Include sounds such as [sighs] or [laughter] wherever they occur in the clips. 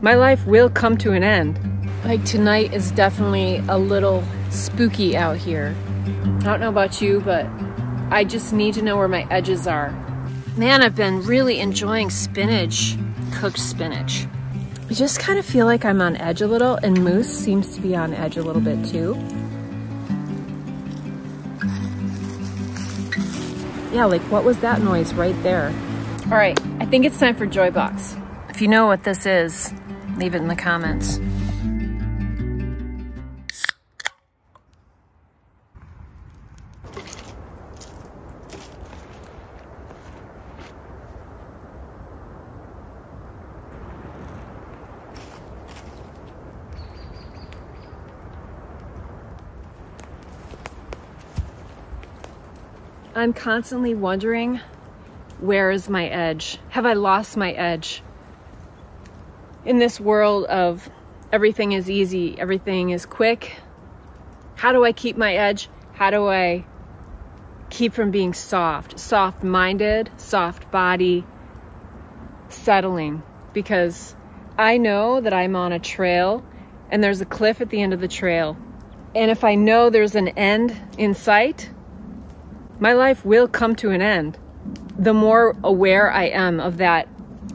my life will come to an end. Like tonight is definitely a little spooky out here. I don't know about you, but I just need to know where my edges are. Man, I've been really enjoying spinach, cooked spinach. I just kind of feel like I'm on edge a little, and Moose seems to be on edge a little bit too. Yeah, like what was that noise right there? All right, I think it's time for Joy Box. If you know what this is, leave it in the comments. I'm constantly wondering, where is my edge? Have I lost my edge? In this world of everything is easy, everything is quick, how do I keep my edge? How do I keep from being soft, soft minded, soft body, settling? Because I know that I'm on a trail and there's a cliff at the end of the trail. And if I know there's an end in sight, my life will come to an end. The more aware I am of that,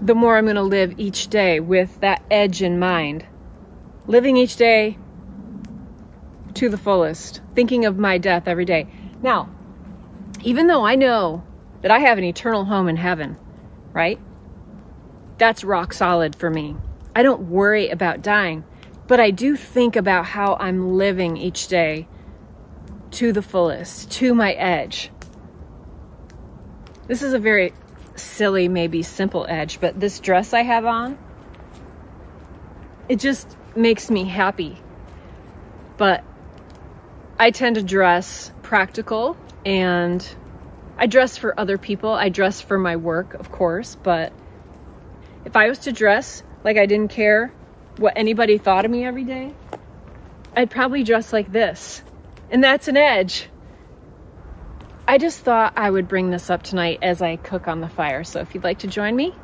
the more I'm going to live each day with that edge in mind. Living each day to the fullest, thinking of my death every day. Now, even though I know that I have an eternal home in heaven, right? That's rock solid for me. I don't worry about dying, but I do think about how I'm living each day to the fullest, to my edge. This is a very silly, maybe simple edge, but this dress I have on, it just makes me happy. But I tend to dress practical and I dress for other people. I dress for my work, of course, but if I was to dress like I didn't care what anybody thought of me every day, I'd probably dress like this. And that's an edge. I just thought I would bring this up tonight as I cook on the fire. So if you'd like to join me.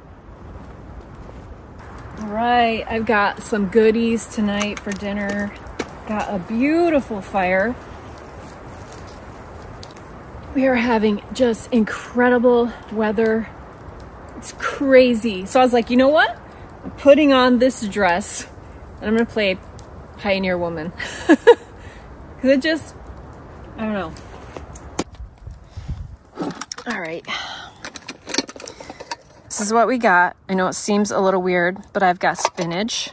All right, I've got some goodies tonight for dinner. Got a beautiful fire. We are having just incredible weather. It's crazy. So I was like, you know what? I'm putting on this dress and I'm gonna play Pioneer Woman. [laughs] Cause it just, I don't know. All right. This is what we got. I know it seems a little weird, but I've got spinach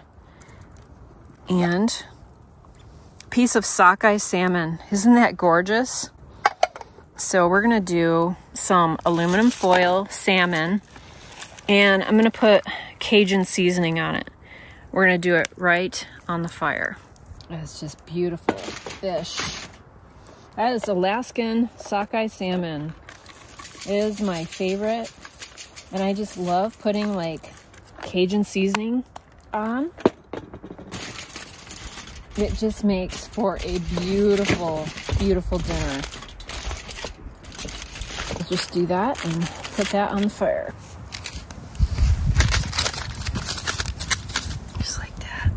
and piece of sockeye salmon. Isn't that gorgeous? So we're gonna do some aluminum foil salmon and I'm gonna put Cajun seasoning on it. We're gonna do it right on the fire. It's just beautiful fish. That is Alaskan sockeye salmon is my favorite. And I just love putting like Cajun seasoning on. It just makes for a beautiful, beautiful dinner. We'll just do that and put that on the fire. Just like that.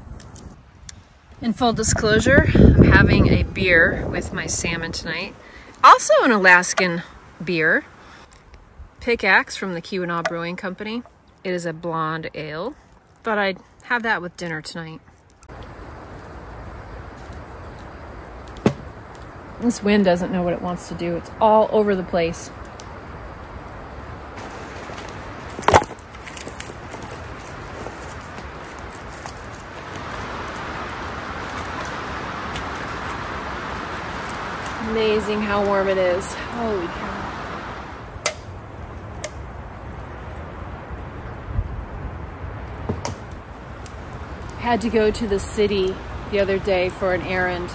In full disclosure, I'm having a beer with my salmon tonight. Also an Alaskan beer. Pickaxe from the Keweenaw Brewing Company. It is a blonde ale. Thought I'd have that with dinner tonight. This wind doesn't know what it wants to do. It's all over the place. Amazing how warm it is. Holy cow. Had to go to the city the other day for an errand.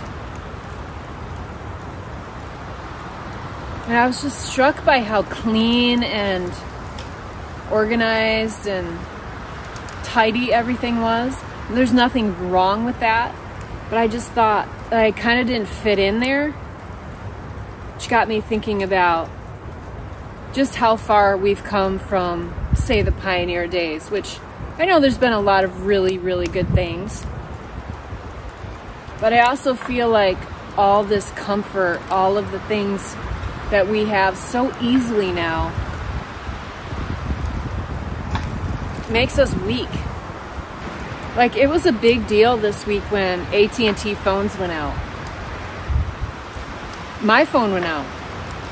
And I was just struck by how clean and organized and tidy everything was. And there's nothing wrong with that. But I just thought I kind of didn't fit in there. Which got me thinking about just how far we've come from, say, the pioneer days, which I know there's been a lot of really, really good things. But I also feel like all this comfort, all of the things that we have so easily now makes us weak. Like it was a big deal this week when AT&T phones went out. My phone went out.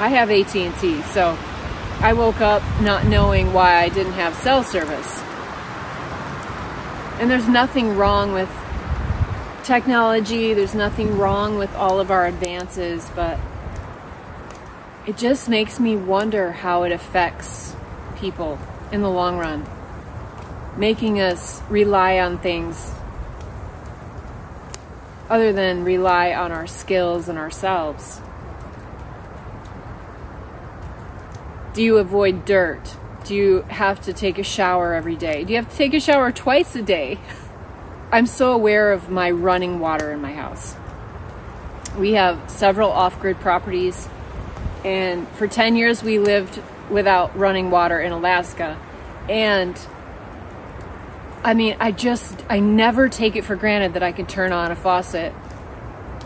I have AT&T, so I woke up not knowing why I didn't have cell service. And there's nothing wrong with technology, there's nothing wrong with all of our advances, but it just makes me wonder how it affects people in the long run, making us rely on things other than rely on our skills and ourselves. Do you avoid dirt? Do you have to take a shower every day? Do you have to take a shower twice a day? I'm so aware of my running water in my house. We have several off grid properties, and for 10 years we lived without running water in Alaska. And I mean, I just, I never take it for granted that I can turn on a faucet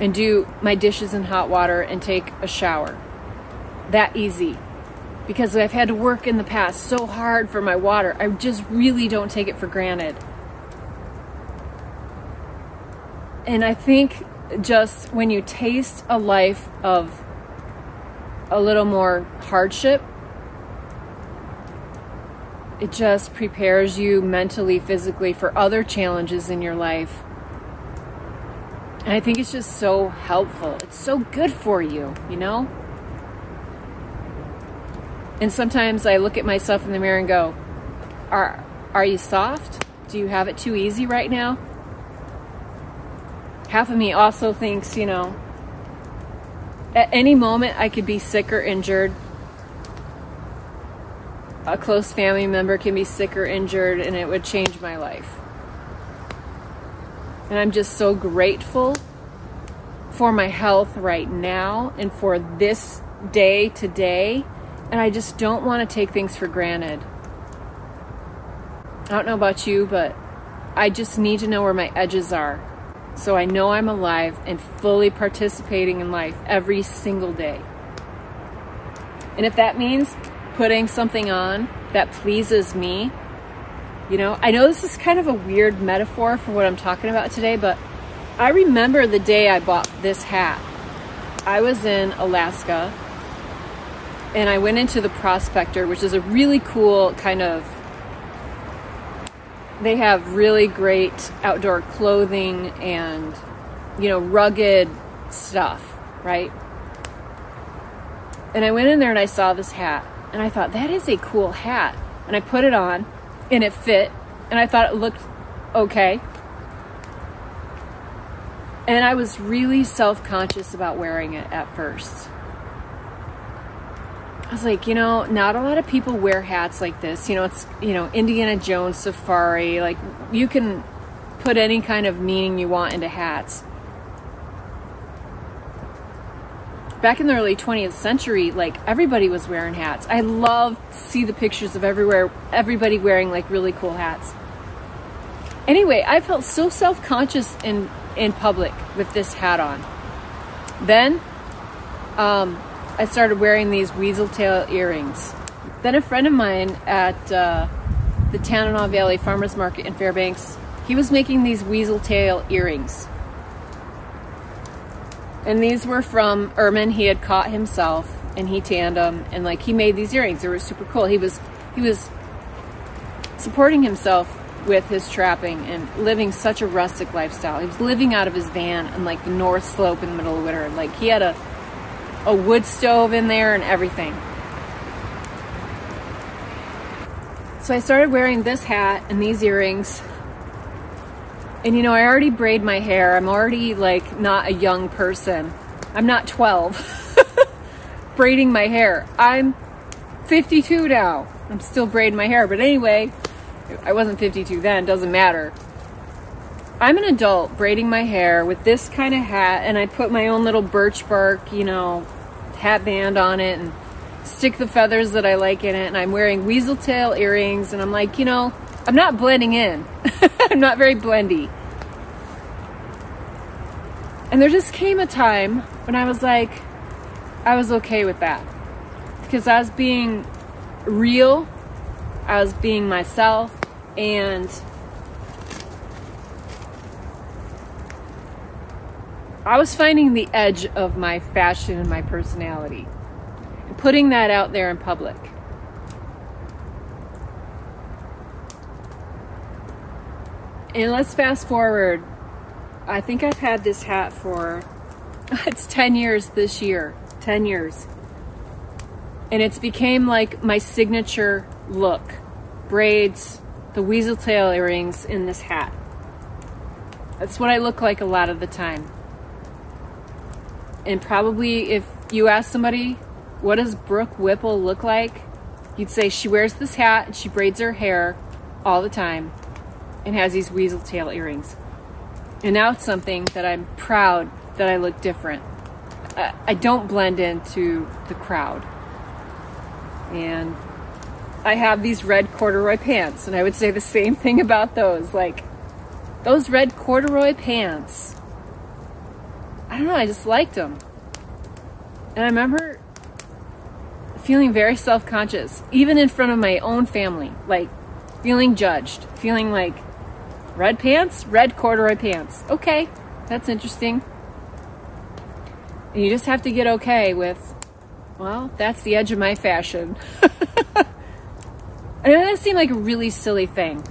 and do my dishes in hot water and take a shower. That easy. Because I've had to work in the past so hard for my water, I just really don't take it for granted. And I think just when you taste a life of a little more hardship, it just prepares you mentally, physically for other challenges in your life. And I think it's just so helpful. It's so good for you, you know? And sometimes I look at myself in the mirror and go, "Are are you soft? Do you have it too easy right now?" half of me also thinks, you know, at any moment I could be sick or injured. A close family member can be sick or injured, and it would change my life. And I'm just so grateful for my health right now and for this day today. And I just don't want to take things for granted. I don't know about you, but I just need to know where my edges are so I know I'm alive and fully participating in life every single day. And if that means putting something on that pleases me, you know, I know this is kind of a weird metaphor for what I'm talking about today, but I remember the day I bought this hat. I was in Alaska and I went into the Prospector, which is a really cool kind of they have really great outdoor clothing and, you know, rugged stuff, right? And I went in there and I saw this hat and I thought, that is a cool hat. And I put it on and it fit and I thought it looked okay. And I was really self conscious about wearing it at first. I was like, you know, not a lot of people wear hats like this. You know, it's, you know, Indiana Jones safari. Like, you can put any kind of meaning you want into hats. Back in the early 20th century, like, everybody was wearing hats. I love to see the pictures of everywhere, everybody wearing, like, really cool hats. Anyway, I felt so self conscious in, in public with this hat on. Then, um, I started wearing these weasel tail earrings. Then a friend of mine at uh, the Tanana Valley Farmers Market in Fairbanks, he was making these weasel tail earrings. And these were from ermine he had caught himself and he tanned them and like he made these earrings. They were super cool. He was he was supporting himself with his trapping and living such a rustic lifestyle. He was living out of his van on like the North Slope in the middle of winter. Like he had a a wood stove in there and everything. So I started wearing this hat and these earrings. And you know, I already braid my hair. I'm already like not a young person. I'm not 12 [laughs] braiding my hair. I'm 52 now. I'm still braiding my hair. But anyway, I wasn't 52 then, doesn't matter. I'm an adult braiding my hair with this kind of hat, and I put my own little birch bark, you know, hat band on it and stick the feathers that I like in it. And I'm wearing weasel tail earrings. And I'm like, you know, I'm not blending in. [laughs] I'm not very blendy. And there just came a time when I was like, I was okay with that. Because I was being real, I was being myself, and I was finding the edge of my fashion and my personality, and putting that out there in public. And let's fast forward. I think I've had this hat for, [laughs] it's 10 years this year. 10 years. And it's became like my signature look. Braids, the weasel tail earrings in this hat. That's what I look like a lot of the time. And probably if you ask somebody, what does Brooke Whipple look like? You'd say she wears this hat and she braids her hair all the time and has these weasel tail earrings. And now it's something that I'm proud that I look different. I don't blend into the crowd. And I have these red corduroy pants, and I would say the same thing about those. Like, those red corduroy pants, I don't know, I just liked them. And I remember feeling very self conscious, even in front of my own family, like feeling judged, feeling like, red pants, red corduroy pants. Okay, that's interesting. And you just have to get okay with, well, that's the edge of my fashion. [laughs] I know that seemed like a really silly thing,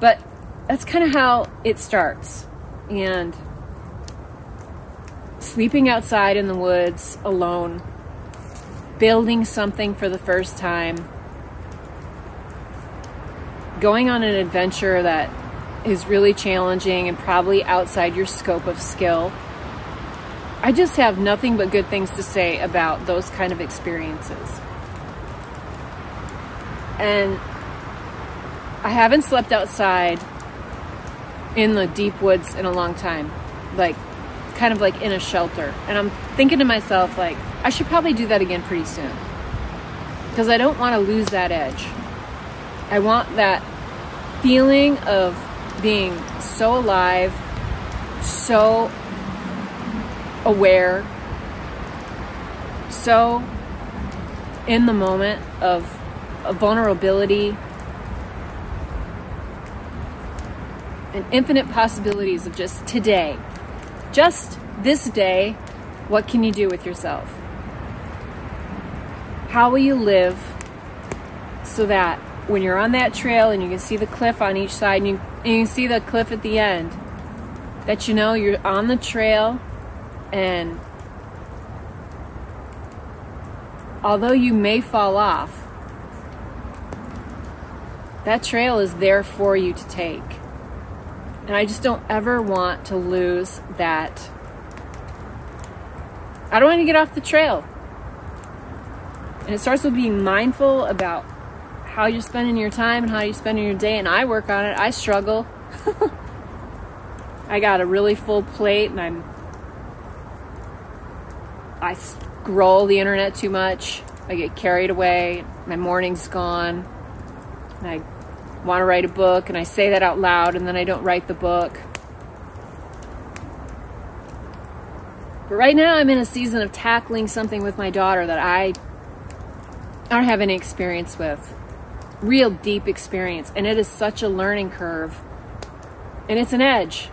but that's kind of how it starts. And sleeping outside in the woods alone, building something for the first time, going on an adventure that is really challenging and probably outside your scope of skill. I just have nothing but good things to say about those kind of experiences. And I haven't slept outside in the deep woods in a long time. Like, kind of like in a shelter. And I'm thinking to myself, like, I should probably do that again pretty soon. Because I don't want to lose that edge. I want that feeling of being so alive, so aware, so in the moment of, vulnerability and infinite possibilities of just today. Just this day, what can you do with yourself? How will you live so that when you're on that trail and you can see the cliff on each side and you, and you see the cliff at the end, that you know you're on the trail and although you may fall off, that trail is there for you to take. And I just don't ever want to lose that. I don't want to get off the trail. And it starts with being mindful about how you're spending your time and how you're spending your day. And I work on it. I struggle. [laughs] I got a really full plate and I'm I scroll the internet too much. I get carried away. My morning's gone. I want to write a book and I say that out loud and then I don't write the book. But right now I'm in a season of tackling something with my daughter that I don't have any experience with real deep experience. And it is such a learning curve. And it's an edge.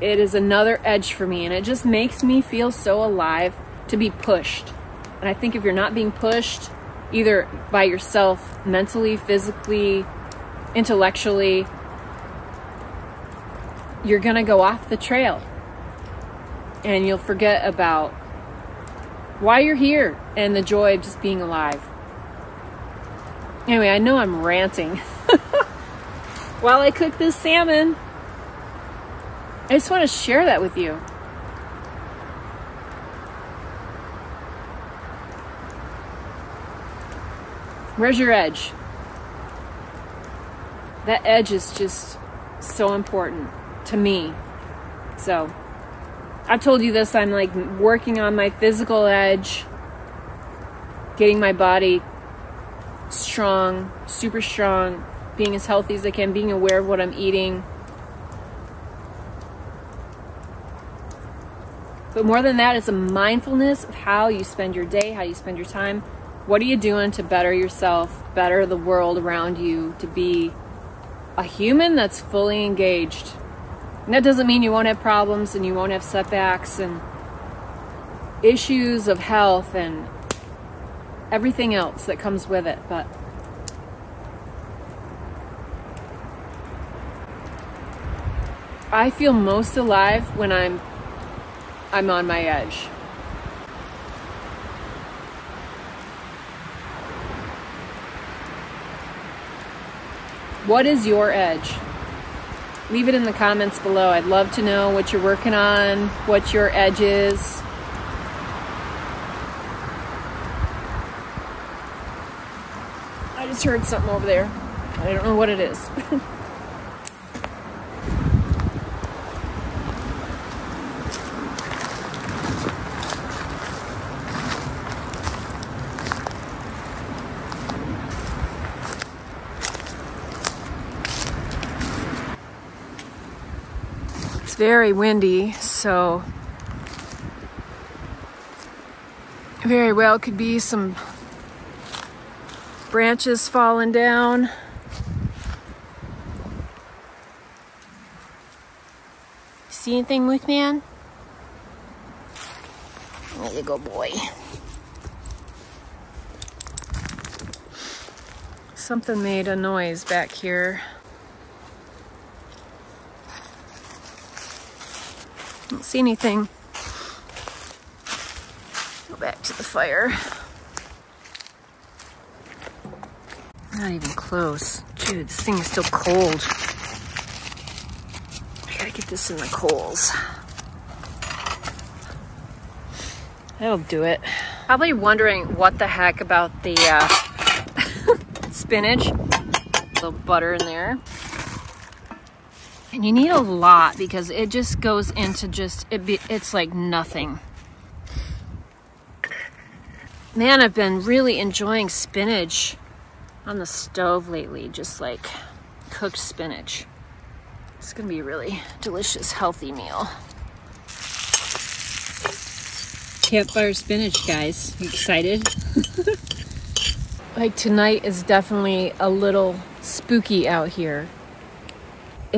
It is another edge for me. And it just makes me feel so alive to be pushed. And I think if you're not being pushed, either by yourself, mentally, physically, intellectually, you're going to go off the trail. And you'll forget about why you're here and the joy of just being alive. Anyway, I know I'm ranting. [laughs] While I cook this salmon, I just want to share that with you. Where's your edge? That edge is just so important to me. So, I've told you this, I'm like working on my physical edge, getting my body strong, super strong, being as healthy as I can, being aware of what I'm eating. But more than that, it's a mindfulness of how you spend your day, how you spend your time. What are you doing to better yourself, better the world around you, to be a human that's fully engaged? And that doesn't mean you won't have problems and you won't have setbacks and issues of health and everything else that comes with it. But I feel most alive when I'm I'm on my edge. What is your edge? Leave it in the comments below. I'd love to know what you're working on, what your edge is. I just heard something over there. I don't know what it is. [laughs] Very windy, so very well could be some branches falling down. See anything, man? There you go, boy. Something made a noise back here. Don't see anything. Go back to the fire. Not even close. Dude, this thing is still cold. I gotta get this in the coals. That'll do it. Probably wondering what the heck about the uh, [laughs] spinach. A little butter in there. And you need a lot because it just goes into just, it be, it's like nothing. Man, I've been really enjoying spinach on the stove lately, just like cooked spinach. It's gonna be a really delicious, healthy meal. Campfire spinach, guys. You excited? [laughs] like tonight is definitely a little spooky out here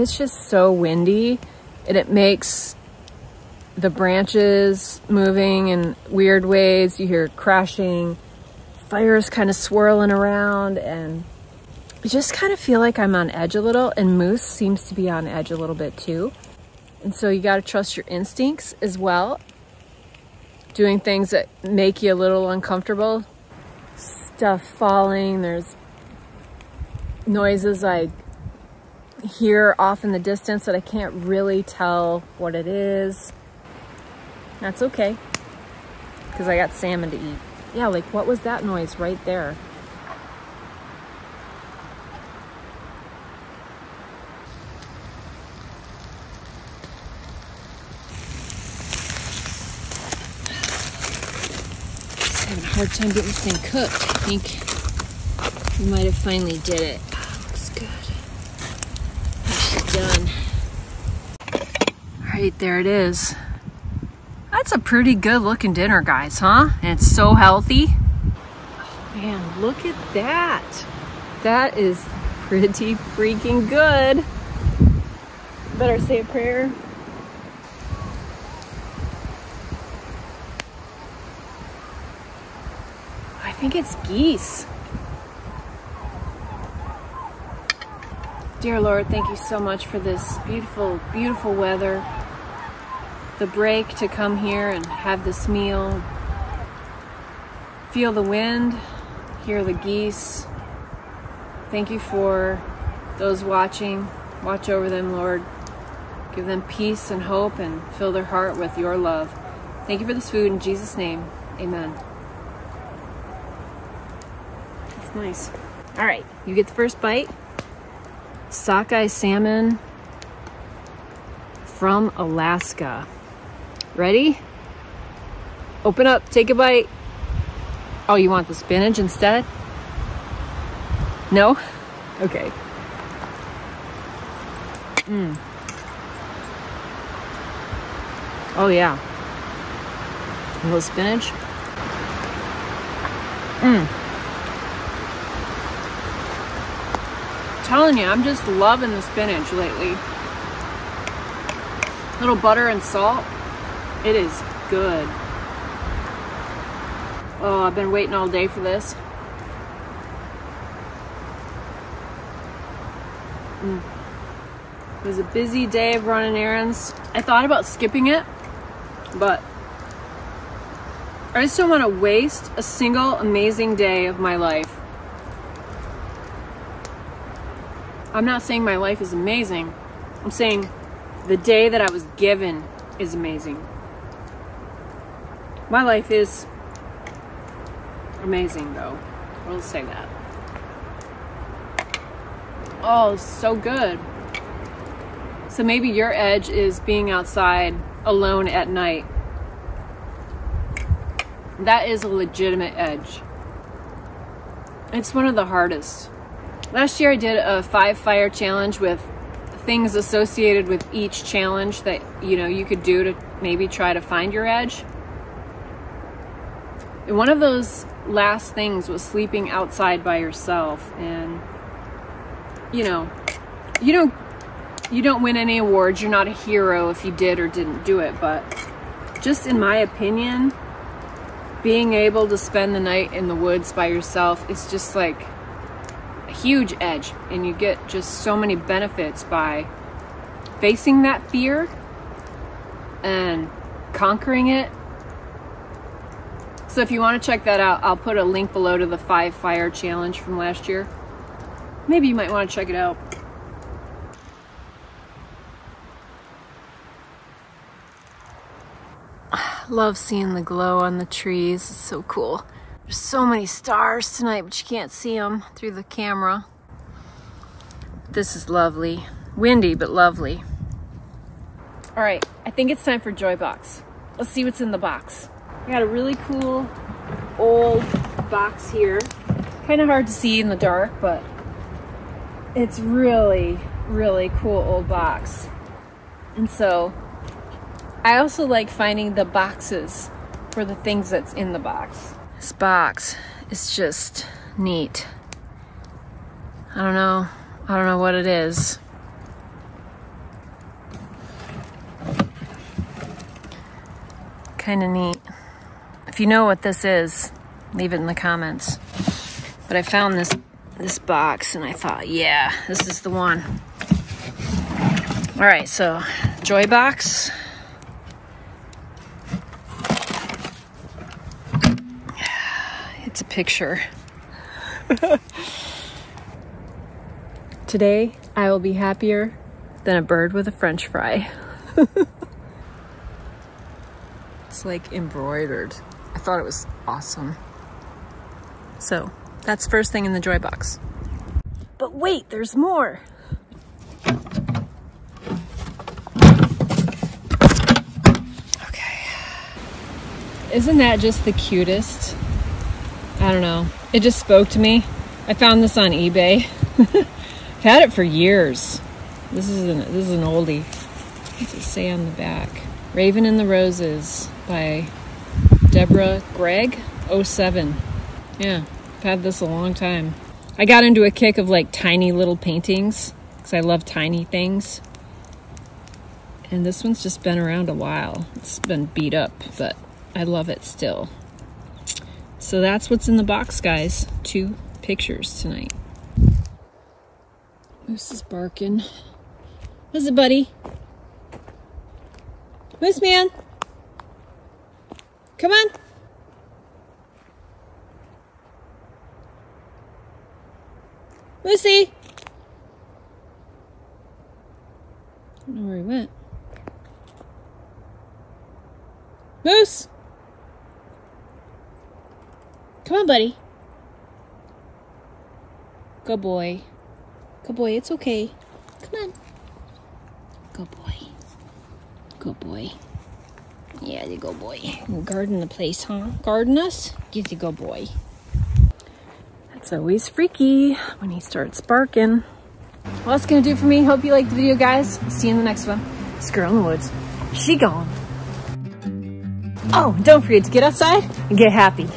it's just so windy and it makes the branches moving in weird ways. You hear crashing, fires kind of swirling around and I just kind of feel like I'm on edge a little and Moose seems to be on edge a little bit too. And so you got to trust your instincts as well. Doing things that make you a little uncomfortable. Stuff falling, there's noises like hear off in the distance that I can't really tell what it is. That's okay, because I got salmon to eat. Yeah, like what was that noise right there? having a hard time getting this thing cooked. I think we might have finally did it. Right, there it is. That's a pretty good looking dinner, guys, huh? And it's so healthy. Oh, man, look at that. That is pretty freaking good. Better say a prayer. I think it's geese. Dear Lord, thank you so much for this beautiful, beautiful weather. The break to come here and have this meal. Feel the wind, hear the geese. Thank you for those watching. Watch over them, Lord. Give them peace and hope and fill their heart with your love. Thank you for this food in Jesus' name. Amen. That's nice. All right, you get the first bite sockeye salmon from Alaska. Ready? Open up, take a bite. Oh, you want the spinach instead? No? Okay. Mm. Oh yeah. A little spinach. Mmm. Telling you, I'm just loving the spinach lately. A Little butter and salt. It is good. Oh, I've been waiting all day for this. Mm. It was a busy day of running errands. I thought about skipping it, but I just don't want to waste a single amazing day of my life. I'm not saying my life is amazing. I'm saying the day that I was given is amazing. My life is amazing, though. We'll say that. Oh, so good. So maybe your edge is being outside alone at night. That is a legitimate edge. It's one of the hardest. Last year I did a five fire challenge with things associated with each challenge that you know you could do to maybe try to find your edge. And one of those last things was sleeping outside by yourself and you know, you don't you don't win any awards. You're not a hero if you did or didn't do it, but just in my opinion, being able to spend the night in the woods by yourself is just like a huge edge and you get just so many benefits by facing that fear and conquering it. So if you want to check that out, I'll put a link below to the five fire challenge from last year. Maybe you might want to check it out. [sighs] Love seeing the glow on the trees. It's so cool. There's so many stars tonight, but you can't see them through the camera. This is lovely. Windy, but lovely. All right, I think it's time for Joy Box. Let's see what's in the box. I got a really cool old box here. Kind of hard to see in the dark, but it's really, really cool old box. And so I also like finding the boxes for the things that's in the box. This box is just neat. I don't know. I don't know what it is. Kind of neat. If you know what this is, leave it in the comments. But I found this this box and I thought, yeah, this is the one. All right, so Joy Box. It's a picture. Today, I will be happier than a bird with a french fry. [laughs] it's like embroidered. Thought it was awesome. So, that's first thing in the joy box. But wait, there's more. Okay. Isn't that just the cutest? I don't know. It just spoke to me. I found this on eBay. I've [laughs] had it for years. This is an this is an oldie. What's it say on the back? Raven in the Roses by Deborah Gregg 07. Yeah, I've had this a long time. I got into a kick of like tiny little paintings because I love tiny things. And this one's just been around a while. It's been beat up, but I love it still. So that's what's in the box, guys. Two pictures tonight. Moose is barking. What's it, buddy? Moose man. Come on. Lucy! I don't know where he went. Moose! Come on, buddy. Good boy. Good boy, it's okay. Come on. Good boy. Good boy. Yeah, you go boy. Garden the place, huh? Garden us? You go boy. That's always freaky when he starts barking. well, that's gonna do for me. Hope you liked the video, guys. See you in the next one. It's Girl in the Woods. She gone. Oh, don't forget to get outside and get happy.